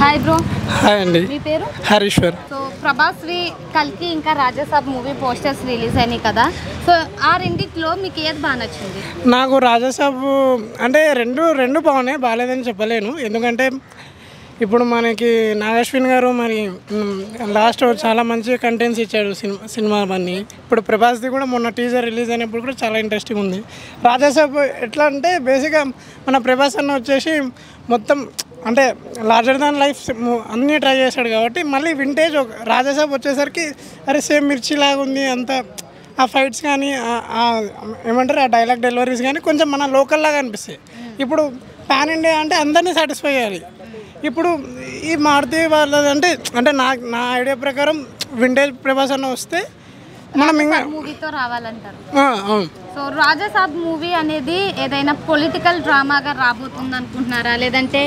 Hi bro hi అండి. మీ పేరు? హరీశ్వర్. సో ప్రభాస్ వి కల్కి ఇంకా రాజాసాబ్ మూవీ పోస్టర్స్ రిలీజ్ అయినాయి కదా. సో ఆ రెండిట్లో మీకు ఏది బాగా నచ్చింది? నాకు రాజాసాబ్ అంటే రెండు రెండు బాగున్నాయి బాగాలేదని చెప్పలేను. ఎందుకంటే ఇప్పుడు మనకి నాగశ్విన్ గారు మరి లాస్ట్ చాలా మంచి కంటెంట్స్ ఇచ్చాడు సినిమా సినిమా అన్ని ఇప్పుడు ప్రభాస్ది కూడా మొన్న టీజర్ రిలీజ్ అయినప్పుడు కూడా చాలా ఇంట్రెస్టింగ్ ఉంది. రాజాసాబ్ ఎట్లా అంటే బేసిక్గా మన ప్రభాస్ అన్న వచ్చేసి మొత్తం అంటే లార్జర్ దాన్ లైఫ్ అన్నీ ట్రై చేశాడు కాబట్టి మళ్ళీ వింటేజ్ ఒక రాజాసాబ్ వచ్చేసరికి అరే సేమ్ మిర్చి లాగా ఉంది అంత ఆ ఫైట్స్ కానీ ఏమంటారు ఆ డైలాగ్ డెలివరీస్ కానీ కొంచెం మన లోకల్ లాగా అనిపిస్తాయి. ఇప్పుడు పాన్ ఇండియా అంటే అందరినీ సాటిస్ఫై చేయాలి. ఇప్పుడు ఈ మారుతి వాళ్ళది అంటే అంటే నా నా ఐడియా ప్రకారం వింటేజ్ ప్రభాస్ అన్న వస్తే మనం ఇంకా మూవీతో రావాలంటారు. అవును. సో రాజాసాబ్ మూవీ అనేది ఏదైనా పొలిటికల్ డ్రామాగా రాబోతుంది అనుకుంటున్నారా లేదంటే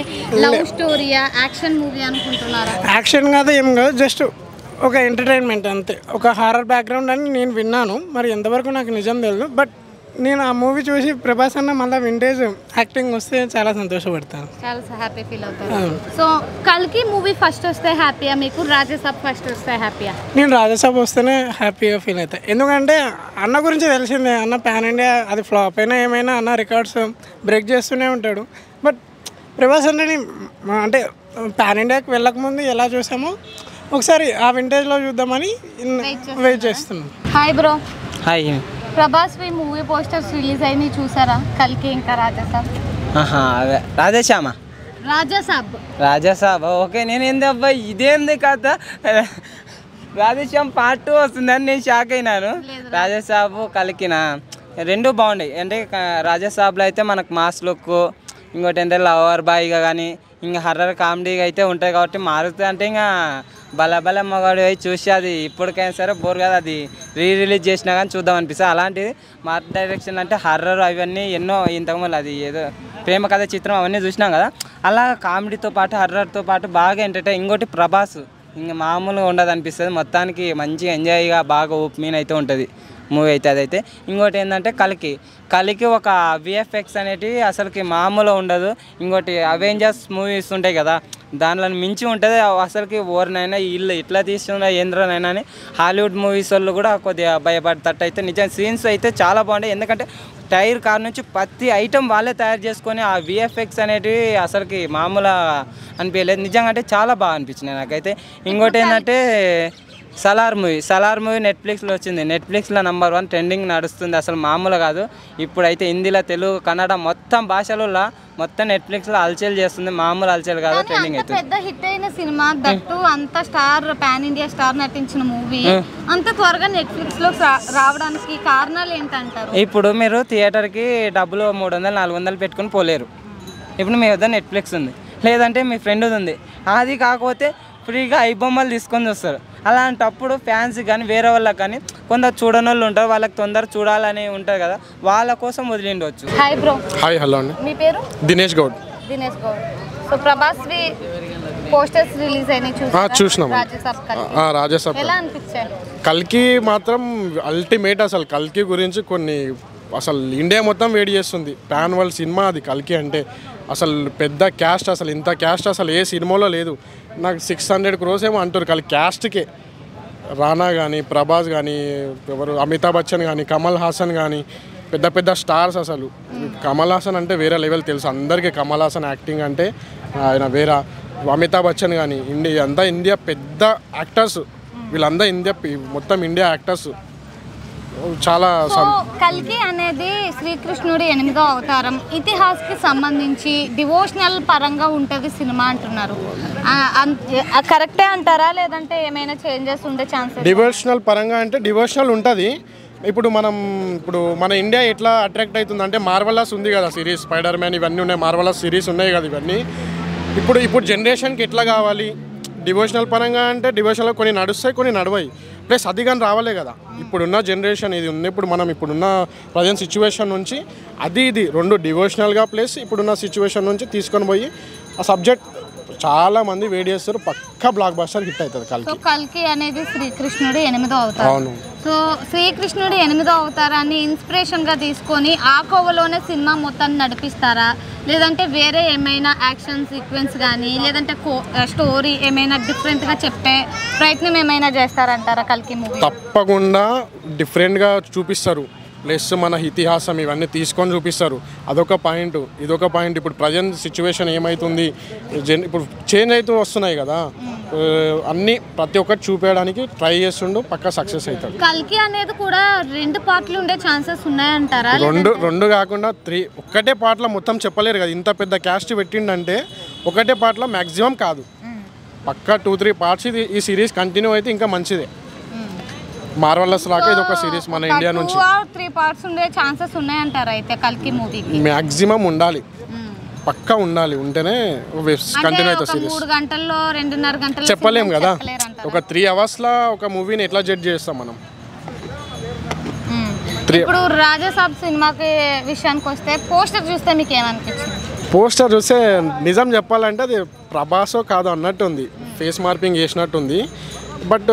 లవ్ స్టోరీయా యాక్షన్ మూవీ అనుకుంటున్నారా? యాక్షన్ కాదు ఏం కాదు జస్ట్ ఒక ఎంటర్టైన్మెంట్ అంతే. ఒక హారర్ బ్యాక్గ్రౌండ్ అని నేను విన్నాను మరి ఎంతవరకు నాకు నిజం తెలియదు బట్ నేను ఆ మూవీ చూసి ప్రభాస్ అన్న మళ్ళీ వింటేజ్ యాక్టింగ్ వస్తే చాలా సంతోషపడతాను. చాలా హ్యాపీ ఫీల్ అవుతారు. సో కల్కి మూవీ ఫస్ట్ వస్తే హ్యాపీయా మీకు రాజాసాబ్ ఫస్ట్ వస్తే హ్యాపీయా నేను రాజ్యసభ వస్తేనే హ్యాపీగా ఫీల్ అవుతాను ఎందుకంటే అన్న గురించి తెలిసిందే. అన్న పాన్ ఇండియా అది ఫ్లాప్ అయినా ఏమైనా అన్న రికార్డ్స్ బ్రేక్ చేస్తూనే ఉంటాడు. బట్ ప్రభాస్ అన్నని అంటే పాన్ ఇండియాకి వెళ్ళకముందు ఎలా చూసామో ఒకసారి ఆ వింటేజ్లో చూద్దామని వెయిట్ చేస్తున్నాం. హాయ్ బ్రో హాయ్ ప్రభాస్ వి మూవీ పోస్టర్స్ రిలీజ్ అయినాయి చూసారా? కల్కి ఇంకా రాజాసాబ్. అదే. రాధేశ్యామ రాజాసాబ్. రాజాసాబ్ ఓకే. నేను ఏంది అబ్బాయి ఇదేంది కథ? రాధేశ్యామ్ పార్ట్ టూ వస్తుందని నేను షాక్ అయినాను. రాజాసాబు కలికిన? రెండు బాగున్నాయి అంటే రాజాసాబ్లో అయితే మనకు మాస్ లుక్ ఇంకోటి ఏంటంటే లవర్ బాయ్గా కానీ ఇంకా హర్రర్ కామెడీగా అయితే ఉంటాయి కాబట్టి మారుతుంది అంటే ఇంకా బలబల మగాడు అయి చూసి అది ఇప్పటికైనా సరే బోర్ కదా. అది రీ రిలీజ్ చేసినా కానీ చూద్దాం అనిపిస్తుంది. అలాంటిది మార్ట్ డైరెక్షన్ అంటే హర్రర్ అవన్నీ ఎన్నో ఇంతకుముందు అది ఏదో ప్రేమ కథ చిత్రం అవన్నీ చూసినాం కదా. అలా కామెడీతో పాటు హర్రర్తో పాటు బాగా ఎంటర్టైన్ ఇంకోటి ప్రభాస్. ఇంకా మామూలుగా ఉండదు అనిపిస్తుంది. మొత్తానికి మంచిగా ఎంజాయ్గా బాగా ఓపెన్ అయితే ఉంటుంది. మూవీ అయితే అదైతే. ఇంకోటి ఏంటంటే కలికి. కలికి ఒక విఎఫ్ఎక్స్ అనేటివి అసలుకి మామూలు ఉండదు. ఇంకోటి అవెంజర్స్ మూవీస్ ఉంటాయి కదా దానిలో మించి ఉంటుంది. అసలుకి ఓరినైనా ఇల్లు ఇట్లా తీస్తున్న ఏంద్రనైనా అని హాలీవుడ్ మూవీస్ వాళ్ళు కూడా కొద్దిగా భయపడతట్టు అయితే నిజం. సీన్స్ అయితే చాలా బాగుంటాయి. ఎందుకంటే టైర్ కార్ నుంచి ప్రతి ఐటెం వాళ్ళే తయారు చేసుకొని ఆ విఎఫ్ఎక్స్ అనేటివి అసలుకి మామూలు అనిపించలేదు నిజంగా అంటే చాలా బాగా అనిపించినాయి నాకైతే. ఇంకోటి ఏంటంటే సలార్ మూవీ సలార్ మూవీ నెట్ఫ్లిక్స్లో వచ్చింది. నెట్ఫ్లిక్స్లో నెంబర్ వన్ ట్రెండింగ్ నడుస్తుంది. అసలు మామూలు కాదు. ఇప్పుడైతే హిందీలో తెలుగు కన్నడ మొత్తం భాషలలో మొత్తం నెట్ఫ్లిక్స్లో అల్చేల్ చేస్తుంది. మామూలు అల్చేల్ కాదు ట్రెండింగ్ అవుతుంది పెద్ద హిట్ అయిన సినిమా దట్టు అంత స్టార్ పాన్ ఇండియా స్టార్ నటించిన మూవీ. అంత త్వరగా నెట్ఫ్లిక్స్లో రా- రావడానికి కారణాలు ఏంటంటారు? ఇప్పుడు మీరు థియేటర్కి డబ్బులు మూడు వందలు నాలుగు వందలు పెట్టుకుని పోలేరు. ఇప్పుడు మీ వద్ద నెట్ఫ్లిక్స్ ఉంది. లేదంటే మీ ఫ్రెండ్ ఉంది. అది కాకపోతే ఫ్రీగా ఐ బొమ్మలు తీసుకొని వస్తారు. అలాంటప్పుడు ఫ్యాన్స్ కానీ వేరే వాళ్ళకి కానీ కొందరు చూడని వాళ్ళు ఉంటారు వాళ్ళకి తొందర చూడాలని ఉంటుంది కదా వాళ్ళ కోసం వదిలిండవచ్చు హాయ్ బ్రో హాయ్ హలో అండి. మీ పేరు? Dinesh Goud. Dinesh Goud. So Prabhas posters release అయినాయి చూసినాం. ఎలా అనిపించాయి? కల్కి మాత్రం అల్టిమేట్ అసలు. కల్కి గురించి కొన్ని అసలు ఇండియా మొత్తం వేడి చేస్తుంది. ప్యాన్ వరల్డ్ సినిమా అది కల్కి అంటే. అసలు పెద్ద క్యాస్ట్ అసలు ఇంత క్యాస్ట్ అసలు ఏ సినిమాలో లేదు. నాకు సిక్స్ హండ్రెడ్ క్రోస్ ఏమో అంటారు కానీ క్యాస్ట్కే రానా కానీ ప్రభాస్ కానీ ఎవరు అమితాబ్ బచ్చన్ కానీ కమల్ హాసన్ కానీ పెద్ద పెద్ద స్టార్స్ అసలు. కమల్ హాసన్ అంటే వేరే లెవెల్ తెలుసు. అందరికీ కమల్ హాసన్ యాక్టింగ్ అంటే ఆయన వేరే. అమితాబ్ బచ్చన్ కానీ ఇండియా అంతా ఇండియా పెద్ద యాక్టర్స్ వీళ్ళంతా ఇండియా మొత్తం ఇండియా యాక్టర్స్ చాలా కల్కి అనేది శ్రీకృష్ణుడి ఎనిమిదో అవతారం. ఇతిహాస్కి సంబంధించి డివోషనల్ పరంగా ఉంటుంది సినిమా అంటున్నారు. కరెక్టే అంటారా? లేదంటే ఏమైనా చేంజెస్ ఉండే ఛాన్సెస్ డివోషనల్ పరంగా అంటే డివోషనల్ ఉంటుంది. ఇప్పుడు మనం ఇప్పుడు మన ఇండియా ఎట్లా అట్రాక్ట్ అవుతుంది అంటే మార్వలస్ ఉంది కదా సిరీస్ స్పైడర్ మ్యాన్ ఇవన్నీ ఉన్నాయి మార్వలస్ సిరీస్ ఉన్నాయి కదా ఇవన్నీ. ఇప్పుడు ఇప్పుడు జనరేషన్కి ఎట్లా కావాలి? డివోషనల్ పరంగా అంటే డివోషనల్ కొన్ని నడుస్తాయి కొన్ని నడవాయి. ప్లస్ అది కానీ రావాలే కదా. ఇప్పుడున్న జనరేషన్ ఇది ఉంది. ఇప్పుడు మనం ఇప్పుడున్న ప్రజెంట్ సిచ్యువేషన్ నుంచి అది ఇది రెండు డివోషనల్గా ప్లస్ ఇప్పుడున్న సిచ్యువేషన్ నుంచి తీసుకొని పోయి ఆ సబ్జెక్ట్ చాలా మంది వెయిట్ చేస్తారు. పక్కా బ్లాక్ బస్టర్ హిట్ అవుతుంది కల్కి. కల్కి అనేది శ్రీకృష్ణుడు ఎనిమిదో అవతారం. అవును. సో శ్రీకృష్ణుడు ఎనిమిదో అవతారాన్ని ఇన్స్పిరేషన్గా తీసుకొని ఆ కోవలోనే సినిమా మొత్తాన్ని నడిపిస్తారా? లేదంటే వేరే ఏమైనా యాక్షన్ సీక్వెన్స్ కానీ లేదంటే కో స్టోరీ ఏమైనా డిఫరెంట్గా చెప్పే ప్రయత్నం ఏమైనా చేస్తారంటారా కల్కి మూవీ? తప్పకుండా డిఫరెంట్గా చూపిస్తారు. ప్లస్ మన ఇతిహాసం ఇవన్నీ తీసుకొని చూపిస్తారు. అదొక పాయింట్. ఇదొక పాయింట్. ఇప్పుడు ప్రజెంట్ సిచ్యువేషన్ ఏమవుతుంది జన్ ఇప్పుడు చేంజ్ అవుతూ వస్తున్నాయి కదా. అన్నీ ప్రతి ఒక్కటి చూపించడానికి ట్రై చేస్తుండు పక్కా సక్సెస్ అవుతాడు కల్కి అనేది కూడా రెండు పార్ట్లు ఉండే ఛాన్సెస్ ఉన్నాయంటారా? రెండు రెండు కాకుండా త్రీ ఒక్కటే పాటలో మొత్తం చెప్పలేరు కదా. ఇంత పెద్ద క్యాస్ట్ పెట్టిండంటే ఒకటే పాటలో మ్యాక్సిమం కాదు. పక్కా టూ త్రీ పార్ట్స్ ఇది ఈ సిరీస్ కంటిన్యూ అయితే ఇంకా మంచిదే. మార్వల్లస్ లాగా ఇది ఒక సిరీస్ మన ఇండియా నుంచి. త్రీ పార్ట్స్ ఉండే ఛాన్సెస్ ఉన్నాయంటారా అయితే కల్కి మూవీకి? మ్యాక్సిమం ఉండాలి. పక్కా ఉండాలి. ఉంటేనే కంటిన్యూ అవుతుంది సిరీస్ మూడు గంటల్లో రెండున్నర గంటల్లో చెప్పలేం కదా? ఒక త్రీ అవర్స్లో ఒక మూవీని ఎట్లా జడ్జ్ చేస్తాం మనం? ఇప్పుడు రాజాసాబ్ సినిమాకి విషయానికి వస్తే పోస్టర్ చూస్తే మీకు ఏమనిపించింది? పోస్టర్ చూస్తే నిజం చెప్పాలంటే అది ప్రభాసో కాదు అన్నట్టు ఉంది ఫేస్ మార్పింగ్ చేసినట్టు ఉంది బట్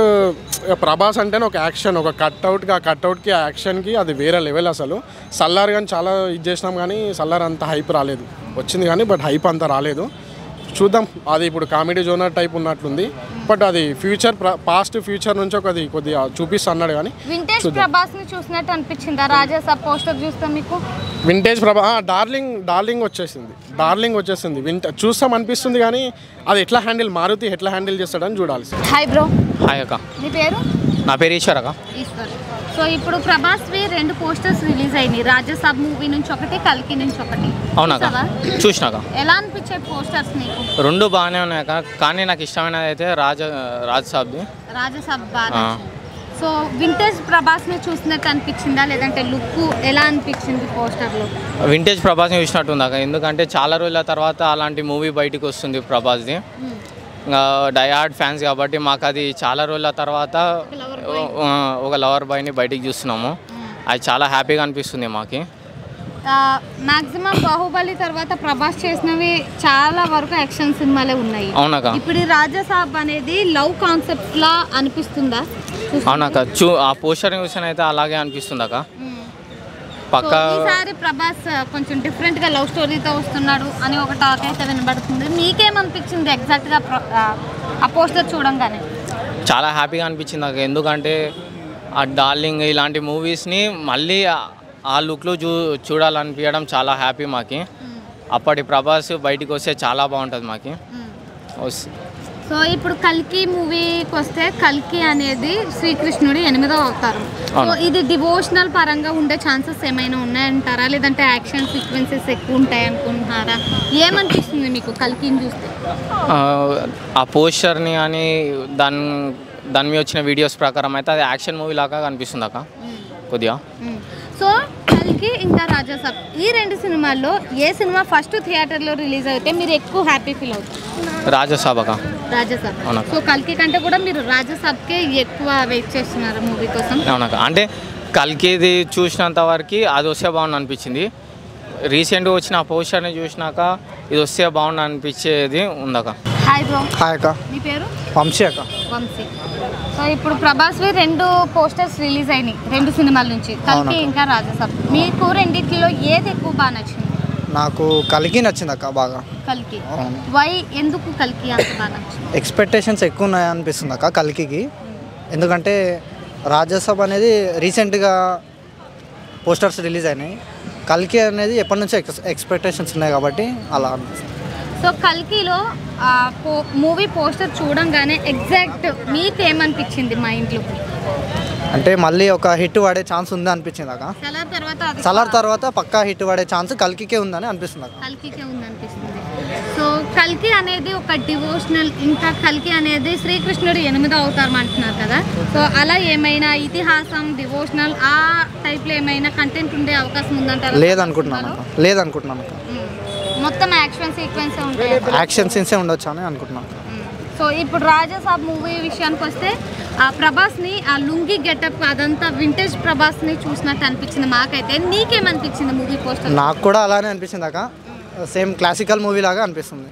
ప్రభాస్ అంటేనే ఒక యాక్షన్ ఒక కట్అవుట్కి ఆ కట్అవుట్కి ఆ యాక్షన్కి అది వేరే లెవెల్ అసలు. సల్లార్ కానీ చాలా ఇది చేసినాం కానీ సల్లార్ అంత హైప్ రాలేదు. వచ్చింది కానీ బట్ హైప్ అంత రాలేదు. చూద్దాం. అది ఇప్పుడు కామెడీ జోనర్ టైప్ ఉన్నట్లుంది. బట్ అది ఫ్యూచర్ పాస్ట్ ఫ్యూచర్ నుంచి ఒక అది కొద్దిగా చూపిస్తా అన్నాడు కానీ వింటేజ్ ప్రభాస్ని చూసినట్టు అనిపించిందా? రాజాసాబ్ పోస్టర్ చూస్తే మీకు? వింటేజ్ ప్రభా ఆ, డార్లింగ్ డార్లింగ్ వచ్చేసింది. డార్లింగ్ వచ్చేసింది. వింట చూస్తాం అనిపిస్తుంది కానీ అది ఎట్లా హ్యాండిల్ మారుతి ఎట్లా హ్యాండిల్ చేస్తాడని చూడాలి హాయ్ బ్రో హాయ్ అక్క. నీ పేరు? నా పేరు ఈశ్వర్ అక్క. ఈశ్వర్. సో ఇప్పుడు ప్రభాస్వి రెండు పోస్టర్స్ రిలీజ్ అయినాయి. రాజాసాబ్ మూవీ నుంచి ఒకటి కల్కి నుంచి ఒకటి. అవునక్క చూసావా? చూసినాక ఎలా అనిపించాయి పోస్టర్స్ నీకు? రెండు బాగానే ఉన్నాయి కానీ నాకు ఇష్టమైనది అయితే రాజ రాజ్ సాబ్ది రాజాసాబ్ బాగా. సో వింటేజ్ ప్రభాస్ని చూసినట్టు అనిపించిందా? లేదంటే లుక్ ఎలా అనిపించింది పోస్టర్లో వింటేజ్ ప్రభాస్ని చూసినట్టుంది అక్క. ఎందుకంటే చాలా రోజుల తర్వాత అలాంటి మూవీ బయటికి వస్తుంది ప్రభాస్ది. ఇంకా డయార్డ్ ఫ్యాన్స్ కాబట్టి మాకు అది చాలా రోజుల తర్వాత ఒక లవర్ బాయ్ని బయటికి చూస్తున్నాము. అది చాలా హ్యాపీగా అనిపిస్తుంది మాకు. మాక్సిమం బాహుబలి తర్వాత ప్రభాస్ చేసినవి చాలా వరకు యాక్షన్ సినిమాలే ఉన్నాయి. అవునక్క. ఇప్పుడు రాజాసాబ్ అనేది లవ్ కాన్సెప్ట్ లా అనిపిస్తుందా? అవునక్క. చూ ఆ పోస్టర్ చూసిన అయితే అలాగే అనిపిస్తుంది సో పక్క ఈసారి ప్రభాస్ కొంచెం డిఫరెంట్గా లవ్ స్టోరీతో వస్తున్నాడు అని ఒక టాక్ అయితే వినబడుతుంది. మీకేమనిపించింది ఎగ్జాక్ట్గా ఆ, పోస్టర్ చూడంగానే? చాలా హ్యాపీగా అనిపించింది నాకు. ఎందుకంటే ఆ డార్లింగ్ ఇలాంటి మూవీస్ని మళ్ళీ ఆ- లుక్లో చూ చూడాలనిపించడం చాలా హ్యాపీ మాకి. అప్పటి ప్రభాస్ బయటికి వస్తే చాలా బాగుంటుంది మాకి. వస్- సో ఇప్పుడు కల్కి మూవీకి వస్తే కల్కి అనేది శ్రీకృష్ణుడి ఎనిమిదో అవతారం. సో. ఇది డివోషనల్ పరంగా ఉండే ఛాన్సెస్ ఏమైనా ఉన్నాయంటారా? లేదంటే యాక్షన్ సీక్వెన్సెస్ ఎక్కువ ఉంటాయి అనుకుంటున్నారా? ఏమనిపిస్తుంది మీకు కల్కిని చూస్తే? ఆ, ఆ పోస్టర్ని కానీ దాని దాని మీద వచ్చిన వీడియోస్ ప్రకారం అయితే అది యాక్షన్ మూవీ లాగా కనిపిస్తుంది అక్క. కొద్దిగా. సో కల్కి ఇంకా రాజాసాబ్ ఈ రెండు సినిమాల్లో ఏ సినిమా ఫస్ట్ థియేటర్లో రిలీజ్ అయితే మీరు ఎక్కువ హ్యాపీ ఫీల్ అవుతారు? రాజసాబ్ అక్క. రాజాసాబ్ అవునా. సో కల్కి కంటే కూడా మీరు రాజాసాబ్కే ఎక్కువ వెయిట్ చేస్తున్నారు మూవీ కోసం. అవునక్క అంటే కల్కిది చూసినంత వరకు అది వస్తే బాగుంది అనిపించింది. రీసెంట్గా వచ్చిన ఆ పోస్టర్ని చూసినాక ఇది వస్తే బాగుంది అనిపించేది ఉందక్క. హాయ్ బ్రో హాయ్ అక్క. మీ పేరు? వంశీ అక్క. వంశీ. సో ఇప్పుడు ప్రభాస్వి రెండు పోస్టర్స్ రిలీజ్ అయినాయి రెండు సినిమాల నుంచి. కల్కి. ఇంకా రాజాసాబ్ మీకు రెండిట్లో ఏది ఎక్కువ బాగా నచ్చింది? నాకు కలిగి నచ్చింది అక్క బాగా. కల్కి? అవును. వై ఎందుకు కల్కి అంత బాగా నచ్చింది? ఎక్స్పెక్టేషన్స్ ఎక్కువ ఉన్నాయి అనిపిస్తుంది అక్క కలికికి. ఎందుకంటే రాజ్యసభ అనేది రీసెంట్గా పోస్టర్స్ రిలీజ్ అయినాయి. కల్కి అనేది ఎప్పటి నుంచో ఎక్స్ ఎక్స్పెక్టేషన్స్ ఉన్నాయి కాబట్టి అలా అనిపిస్తుంది. సో కల్కిలో మూవీ పోస్టర్ చూడంగానే ఎగ్జాక్ట్ మీకు ఏమనిపించింది మైండ్లో అంటే మళ్ళీ ఒక హిట్ పడే ఛాన్స్ ఉంది అనిపించింది అక్క. సలార్ తర్వాత అది సలార్ తర్వాత పక్కా హిట్ పడే ఛాన్స్ కల్కికే ఉందని అనిపిస్తుంది కల్కికే ఉంది అనిపిస్తుంది సో కల్కి అనేది ఒక డివోషనల్ ఇంకా కల్కి అనేది శ్రీకృష్ణుడు ఎనిమిదో అవతారం అంటున్నారు కదా. సో అలా ఏమైనా ఇతిహాసం డివోషనల్ ఆ టైప్లో ఏమైనా కంటెంట్ ఉండే అవకాశం ఉందంటారా? లేదనుకుంటున్నాను లేదనుకుంటున్నాను. మొత్తం యాక్షన్ సీక్వెన్స్ ఉంటాయి? యాక్షన్ సీన్సే ఉండొచ్చు అని అనుకుంటున్నాను సో ఇప్పుడు రాజాసాబ్ మూవీ విషయానికి వస్తే ఆ ప్రభాస్ని ఆ లుంగి గెటప్ అదంతా వింటేజ్ ప్రభాస్ని చూసినట్టు అనిపించింది మాకైతే. నీకేమనిపించింది మూవీ పోస్టర్? నాకు కూడా అలానే అనిపించింది అక్క. సేమ్ క్లాసికల్ మూవీ లాగా అనిపిస్తుంది.